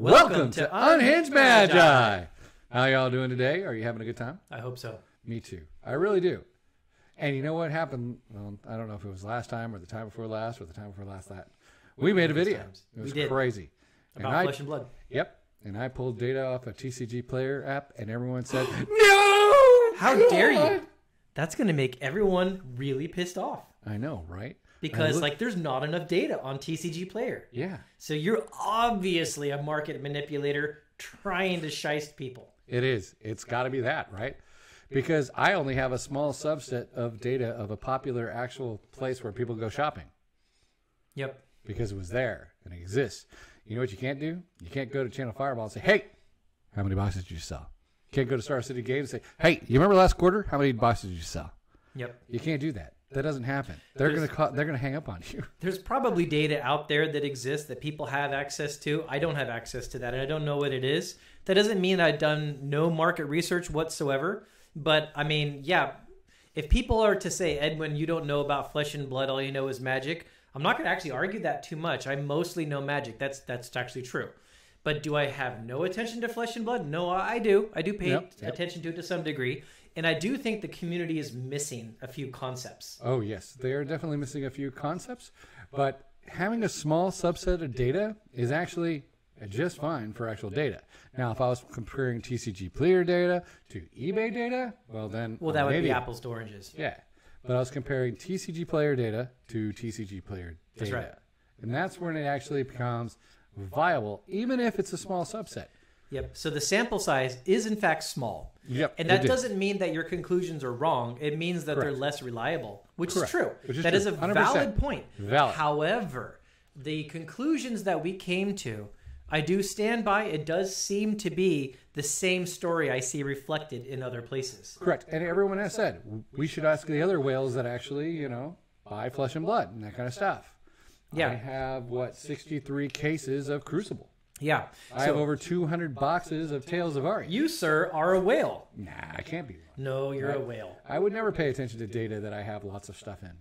Welcome to Unhinged Magi. How y'all doing today? Are you having a good time? I hope so. Me too. I really do. And you know what happened? Well, I don't know if it was last time or the time before last or the time before last that. We made a video. times. It was crazy. And About I- flesh and blood. Yep. And I pulled data off a TCG player app, and everyone said, "No! How dare you? That's going to make everyone really pissed off I know, right? Because look- like there's not enough data on TCG Player. Yeah, So you're obviously a market manipulator trying to shiest people. it is. It's got to be that, right? Because I only have a small subset of data of a popular actual place where people go shopping Yep. because it was there and it exists. You know what you can't do? You can't go to Channel Fireball and say, "Hey, how many boxes did you sell?" You can't go to Star City Games and say, "Hey, you remember last quarter? How many boxes did you sell?" Yep. You can't do that. That doesn't happen. They're gonna call, they're gonna hang up on you. There's probably data out there that exists that people have access to. I don't have access to that and I don't know what it is. That doesn't mean I've done no market research whatsoever. But I mean, yeah, if people are to say, Edwin, you don't know about flesh and blood, all you know is magic, I'm not going to actually argue that too much. I mostly know magic. That's that's actually true. But do I have no attention to flesh and blood? No, I I do. I do pay Yep, yep. attention to it to some degree. And I do think the community is missing a few concepts. Oh yes, they are definitely missing a few concepts, but having a small subset of data is actually just fine for actual data. Now, if I was comparing TCG player data to eBay data, well then, Well, that would be apples to oranges. Yeah, but I was comparing TCG player data to TCG player data, That's right. and that's when it actually becomes viable, even if it's a small subset. Yep. So the sample size is in fact small. Yep, And that doesn't mean that your conclusions are wrong. It means that they're less reliable, which Correct. is true. Which is That true. is a 100%. valid point. Valid. However, the conclusions that we came to, I do stand by. It does seem to be the same story I see reflected in other places. Correct. And everyone has said we should ask the other whales that actually, you know, buy flesh and blood and that kind of stuff. Yeah. I have what 63 cases of Crucible. Yeah. I have over 200 boxes of Tales of Aria. You, sir, are a whale. Nah, I can't be one. No, you're a whale. I would never pay attention to data that I have lots of stuff in.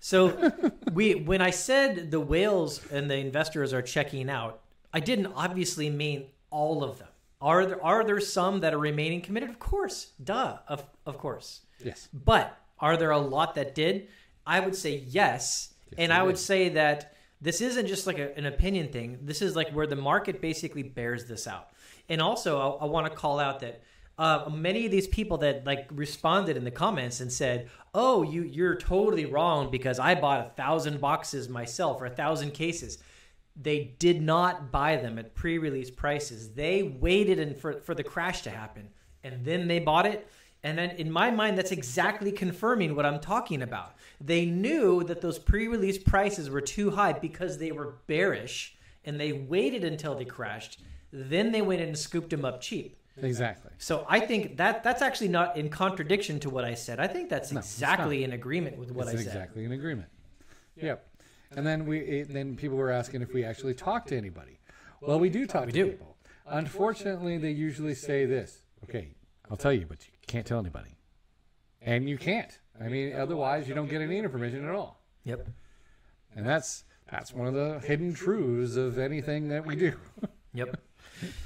So we when I said the whales and the investors are checking out, I didn't obviously mean all of them. Are there are there some that are remaining committed? Of course. Duh. Of of course. Yes. But are there a lot that did? I would say yes. and there I would is. say that this isn't just like a, an opinion thing. This is like where the market basically bears this out. And also, I, I want to call out that uh, many of these people that like responded in the comments and said, "Oh, you you're totally wrong because I bought a thousand boxes myself or a thousand cases." They did not buy them at pre-release prices. They waited and for for the crash to happen, and then they bought it. And then in my mind, that's exactly confirming what I'm talking about. They knew that those pre release prices were too high because they were bearish and they waited until they crashed. Then they went in and scooped them up cheap. Exactly. So I think that that's actually not in contradiction to what I said. I think that's No, exactly in agreement with what it's I said. exactly in agreement. Yep. And then we eh, then people were asking if we actually talked to anybody. Well, we do talk to do. people. Unfortunately, they usually say this. Okay, I'll tell you, but you can't tell anybody. And you can't. I mean, otherwise you don't get any information at all. Yep. And that's that's one of the hidden truths of anything that we do. Yep.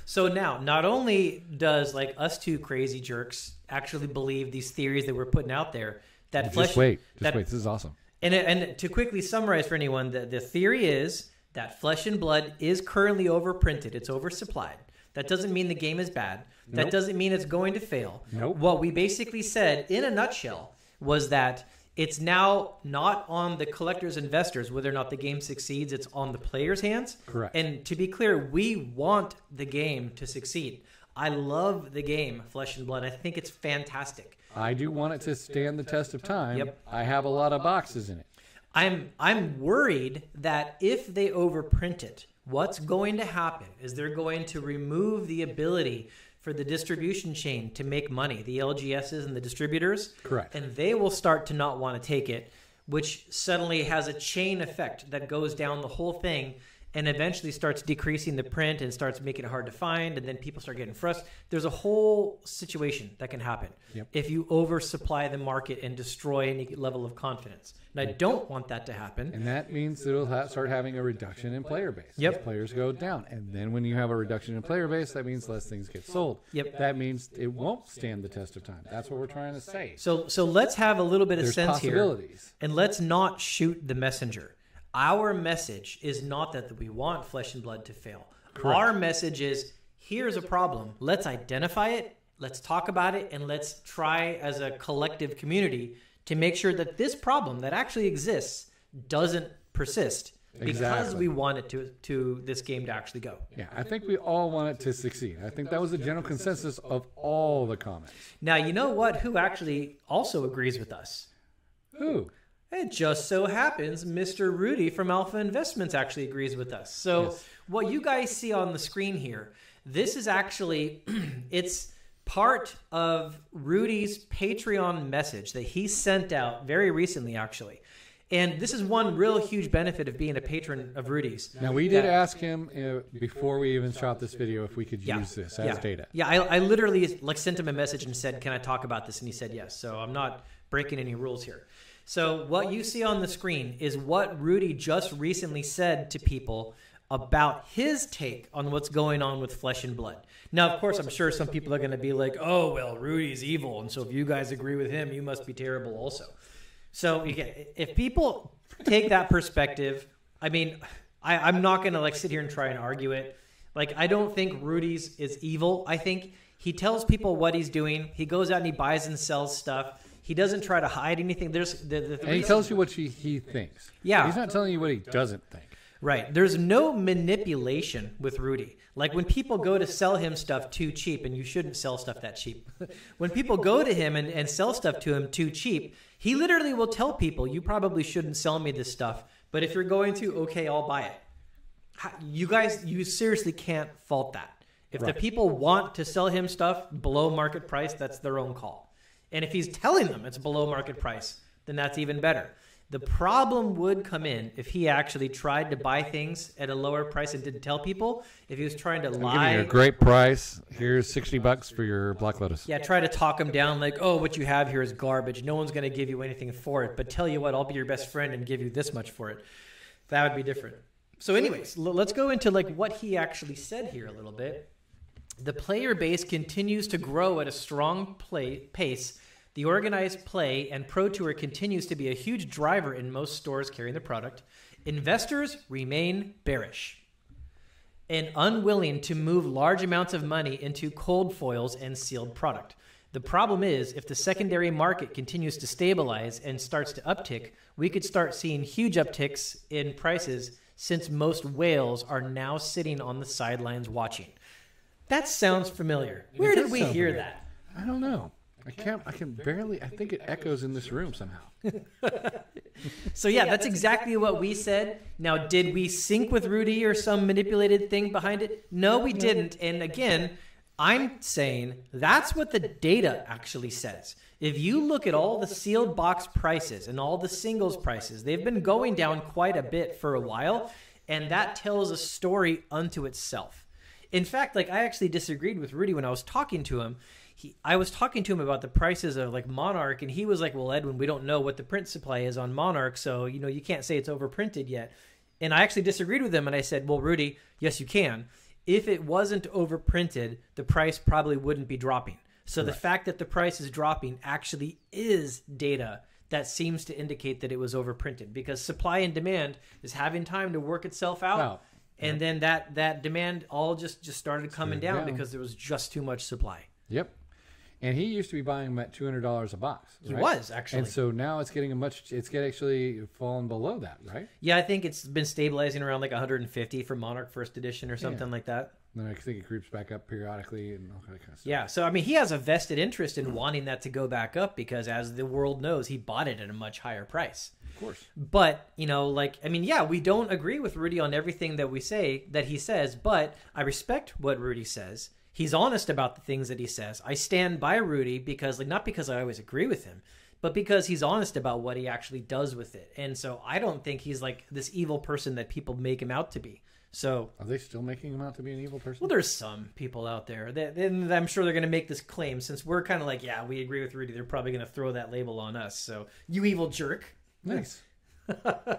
So now, not only does like us two crazy jerks actually believe these theories that we're putting out there, that flesh, just wait. Just that, wait. This is awesome. And, and to quickly summarize for anyone, the, the theory is that Flesh and Blood is currently overprinted. It's oversupplied. That doesn't mean the game is bad. That Nope. doesn't mean it's going to fail. Nope. What we basically said in a nutshell was that it's now not on the collectors investors whether or not the game succeeds it's on the players hands Correct. and to be clear we want the game to succeed i love the game flesh and blood i think it's fantastic I do want it to stand the test of time. Yep. I have a lot of boxes in it. I'm I'm worried that if they overprint it, what's going to happen is they're going to remove the ability for the distribution chain to make money, the LGSs and the distributors. Correct. And they will start to not want to take it, which suddenly has a chain effect that goes down the whole thing. And eventually starts decreasing the print and starts making it hard to find, and then people start getting frustrated. There's a whole situation that can happen Yep. if you oversupply the market and destroy any level of confidence. And I don't want that to happen. And that means that it'll ha- start having a reduction in player base. Yep. Players go down. And then when you have a reduction in player base, that means less things get sold. Yep. That means it won't stand the test of time. That's what we're trying to say. So so let's have a little bit of There's sense here. And let's not shoot the messenger. Our message is not that we want flesh and blood to fail. Correct. Our message is here's a problem. Let's identify it, let's talk about it, and let's try as a collective community to make sure that this problem that actually exists doesn't persist because Exactly. we want it to to this game to actually go. Yeah, I think we all want it to succeed. I think that was the general consensus of all the comments. Now, you know what? Who actually also agrees with us? Ooh. It just so happens Mr. Rudy from Alpha Investments actually agrees with us. So Yes. what you guys see on the screen here, this is actually it's part of Rudy's Patreon message that he sent out very recently actually. And this is one real huge benefit of being a patron of Rudy's. Now we did That- ask him uh, before we even shot this video if we could Yeah. use this as yeah. data. Yeah, I, I literally like sent him a message and said, "Can I talk about this?" And he said yes. So I'm not breaking any rules here. So what you see on the screen is what Rudy just recently said to people about his take on what's going on with flesh and blood. Now, of course, I'm sure some people are going to be like, "Oh, well, Rudy's evil, and so if you guys agree with him, you must be terrible also." So if people take that perspective, I mean, I, I'm not going to like sit here and try and argue it. Like, I don't think Rudy's is evil. I think he tells people what he's doing. He goes out and he buys and sells stuff. He doesn't try to hide anything. There's the, the, And he tells you what he, he thinks. Yeah. He's not telling you what he doesn't think. Right. There's no manipulation with Rudy. Like when people go to sell him stuff too cheap, and you shouldn't sell stuff that cheap. when people go to him and, and sell stuff to him too cheap, he literally will tell people, you probably shouldn't sell me this stuff, but if you're going to, okay, I'll buy it. You guys, you seriously can't fault that. If the people want to sell him stuff below market price, that's their own call. And if he's telling them it's below market price, then that's even better. The problem would come in if he actually tried to buy things at a lower price and didn't tell people. If he was trying to I'm giving lie, you a great price. Here's 60 bucks for your Black Lotus. yeah, try to talk him down like, oh, what you have here is garbage. No one's going to give you anything for it. But tell you what, I'll be your best friend and give you this much for it. That would be different. So, anyways, l- let's go into like what he actually said here a little bit. The player base continues to grow at a strong play pace. The organized play and Pro Tour continues to be a huge driver in most stores carrying the product. Investors remain bearish and unwilling to move large amounts of money into cold foils and sealed product. The problem is, if the secondary market continues to stabilize and starts to uptick, we could start seeing huge upticks in prices since most whales are now sitting on the sidelines watching. That sounds familiar. Where did we hear that? I don't know. I can't. I can barely. I think it echoes in this room somehow. So yeah, that's exactly what we said. Now, did we sync with Rudy or some manipulated thing behind it? No, we didn't. And again, I'm saying that's what the data actually says. If you look at all the sealed box prices and all the singles prices, they've been going down quite a bit for a while, and that tells a story unto itself. In fact, like I actually disagreed with Rudy when I was talking to him. He, I was talking to him about the prices of like Monarch, and he was like, "Well, Edwin, we don't know what the print supply is on Monarch, so you know you can't say it's overprinted yet." And I actually disagreed with him, and I said, "Well, Rudy, yes, you can. If it wasn't overprinted, the price probably wouldn't be dropping. So the fact that the price is dropping actually is data that seems to indicate that it was overprinted because supply and demand is having time to work itself out." Wow. And then that that demand all just just started coming down, down. because there was just too much supply. Yep. And he used to be buying them at two hundred dollars a box. He was, actually. And so now it's getting a much. It's getting actually fallen below that, right? Yeah, I think it's been stabilizing around like 150 for Monarch First Edition or something Yeah. like that. Then I think it creeps back up periodically and all that kind of stuff. Yeah, so I mean, he has a vested interest in wanting that to go back up because, as the world knows, he bought it at a much higher price. Of course. But you know, like I mean, yeah, we don't agree with Rudy on everything that we say that he says, but I respect what Rudy says. He's honest about the things that he says. I stand by Rudy because, like, not because I always agree with him, but because he's honest about what he actually does with it. And so I don't think he's like this evil person that people make him out to be. So Are they still making him out to be an evil person? Well, there's some people out there that, and I'm sure they're going to make this claim since we're kind of like, yeah, we agree with Rudy. They're probably going to throw that label on us. So, you evil jerk. Nice.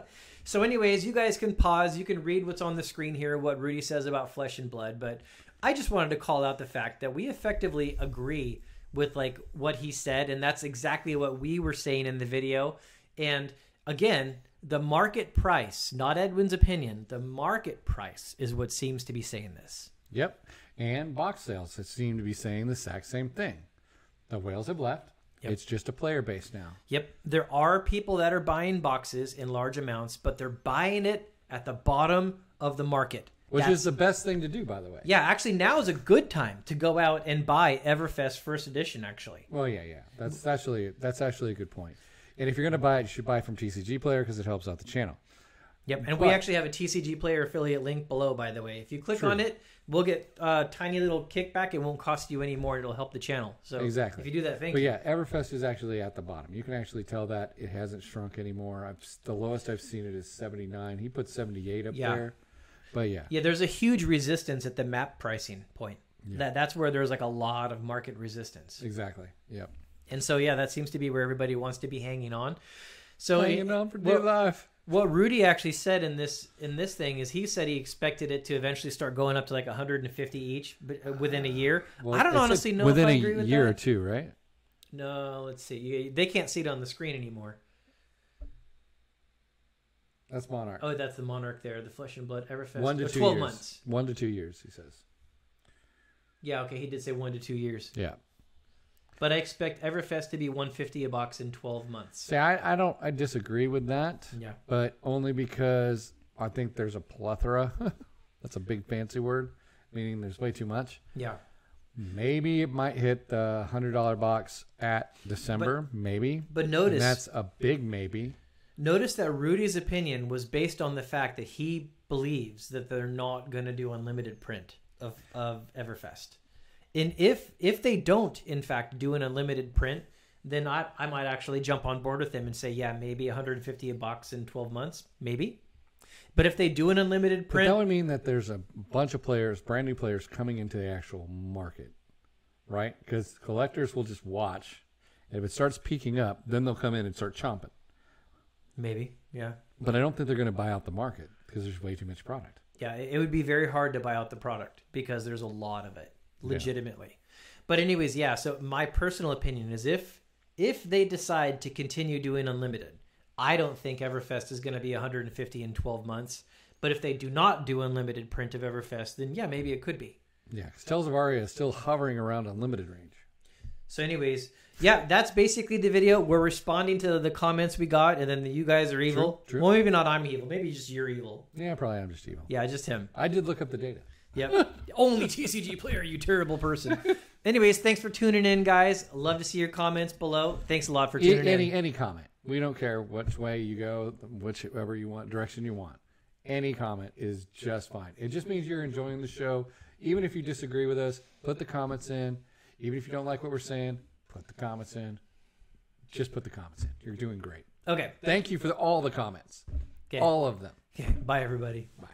So, anyways, you guys can pause. You can read what's on the screen here, what Rudy says about flesh and blood. But I just wanted to call out the fact that we effectively agree with like what he said, and that's exactly what we were saying in the video. And again, the market price, not Edwin's opinion, the market price is what seems to be saying this. Yep. And box sales that seem to be saying the exact same thing. The whales have left. Yep. It's just a player base now. Yep, there are people that are buying boxes in large amounts, but they're buying it at the bottom of the market. Which That's- is the best thing to do, by the way. yeah, actually now is a good time to go out and buy Everfest first edition. Actually, Well, yeah, yeah. That's actually that's actually a good point. And if you're going to buy it, you should buy from TCG Player because it helps out the channel. Yep, and we actually have a TCG player affiliate link below. By the way, if you click True. on it, we'll get a tiny little kickback. It won't cost you any more. It'll help the channel. So Exactly. if you do that, thank But you. yeah, Everfest is actually at the bottom. You can actually tell that it hasn't shrunk anymore. I've, the lowest I've seen it is 79. He put 78 up Yeah. there. But yeah, Yeah, there's a huge resistance at the map pricing point. That that's where there's like a lot of market resistance. exactly. Yep. And so yeah, that seems to be where everybody wants to be hanging on. So Hanging on for dear well- life. What Rudy actually said in this in this thing is he said he expected it to eventually start going up to like 150 each but uh, within a year. Well, I don't honestly know within if I a agree with year or two, right? No, let's see. You- They can't see it on the screen anymore. That's Monarch. Oh, that's the Monarch there, the Flesh and Blood Everfest. One to Oh, two 12 years. months. One to two years, he says. Yeah, okay, he did say 1 to 2 years. Yeah. But I expect Everfest to be 150 a box in 12 months. See, I, I don't, I disagree with that, Yeah. but only because I think there's a plethora. That's a big fancy word, meaning there's way too much. Yeah. Maybe it might hit the hundred dollar box at December. maybe, But And notice that's a big maybe. Notice that Rudy's opinion was based on the fact that he believes that they're not going to do unlimited print of, of Everfest. And if if they don't, in fact, do an unlimited print, then I, I might actually jump on board with them and say, yeah, maybe 150 a box in 12 months, maybe. But if they do an unlimited But print, that would mean that there's a bunch of players, brand new players, coming into the actual market, right? Because collectors will just watch, and if it starts peaking up, then they'll come in and start chomping. maybe, yeah. But I don't think they're going to buy out the market because there's way too much product. Yeah, it would be very hard to buy out the product because there's a lot of it, legitimately. But anyways, yeah. So my personal opinion is if if they decide to continue doing unlimited, I don't think Everfest is going to be 150 in 12 months. But if they do not do unlimited print of Everfest, then yeah, maybe it could be. Yeah, because Tales of Aria is still hovering around unlimited range. So, anyways, yeah, that's basically the video. We're responding to the comments we got, and then the, you guys are evil. true. Well, maybe not I'm evil. Maybe just you're evil. Yeah, probably I'm just evil. Yeah, just him. I did look up the data. Yep. Only TCG player, you terrible person. Anyways, thanks for tuning in, guys. Love to see your comments below. Thanks a lot for tuning any in. any comment. We don't care which way you go, whichever you want, direction you want. Any comment is just fine. It just means you're enjoying the show. Even if you disagree with us, put the comments in. Even if you don't like what we're saying, put the comments in. Just put the comments in. You're doing great. Okay. Thank you for the, all the comments. Okay. All of them. okay. Bye, everybody. Bye.